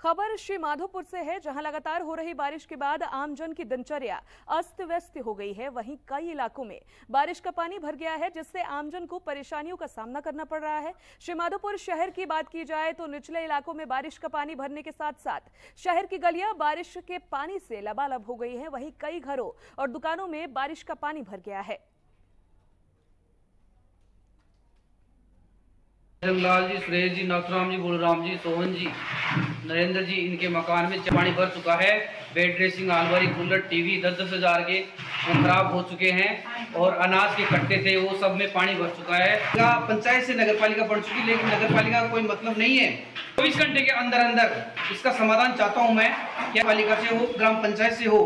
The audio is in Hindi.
खबर श्री माधोपुर से है, जहाँ लगातार हो रही बारिश के बाद आमजन की दिनचर्या अस्त व्यस्त हो गई है। वहीं कई इलाकों में बारिश का पानी भर गया है, जिससे आमजन को परेशानियों का सामना करना पड़ रहा है। श्री माधोपुर शहर की बात की जाए तो निचले इलाकों में बारिश का पानी भरने के साथ साथ शहर की गलियाँ बारिश के पानी से लबालब हो गई है। वहीं कई घरों और दुकानों में बारिश का पानी भर गया है। लाल जी, सुरेश जी, नाथुराम जी, बुलराम जी, सोहन जी, नरेंद्र जी, इनके मकान में पानी भर चुका है। बेड ड्रेसिंग, आलमारी, कूलर, टीवी दस दस हज़ार के वो खराब हो चुके हैं और अनाज के कट्टे थे, वो सब में पानी भर चुका है। पंचायत से नगर पालिका बढ़ चुकी, लेकिन नगर पालिका का कोई मतलब नहीं है। चौबीस घंटे के अंदर अंदर इसका समाधान चाहता हूँ मैं क्या पालिका से हो, ग्राम पंचायत से हो।